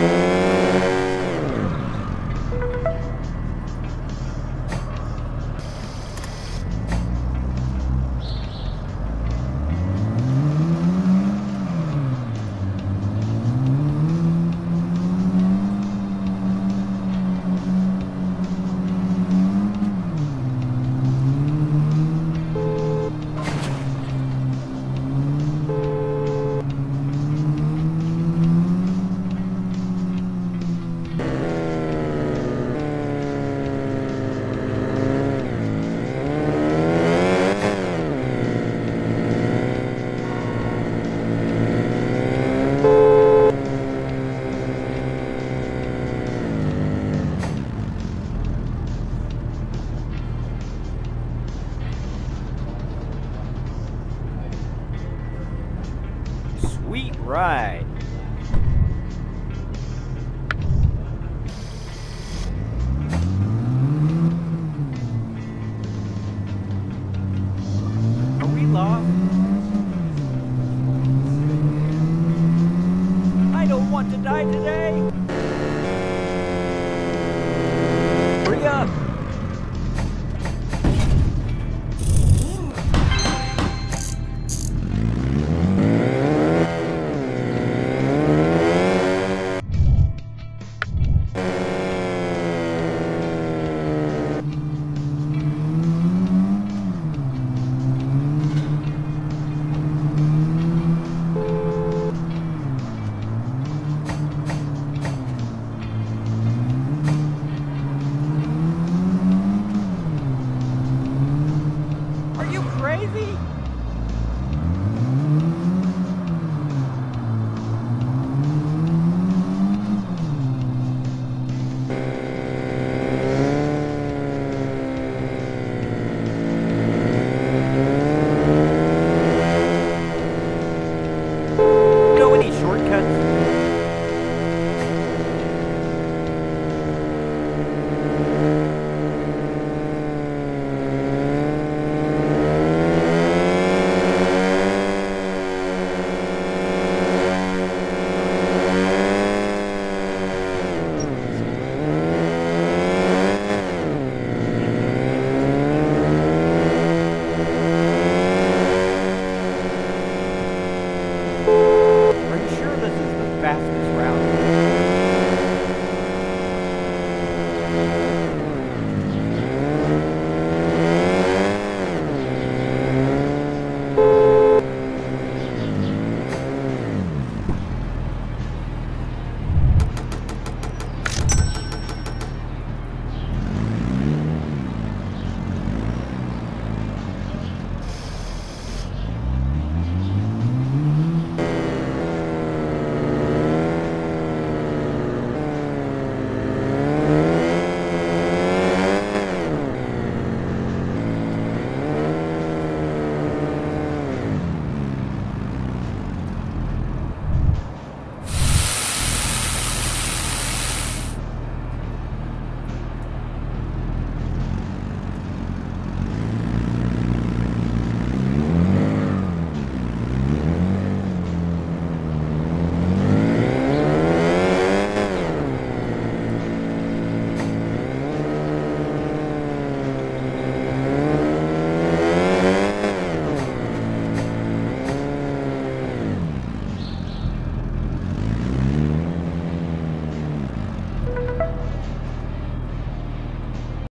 Bye. Sweet ride. Die today.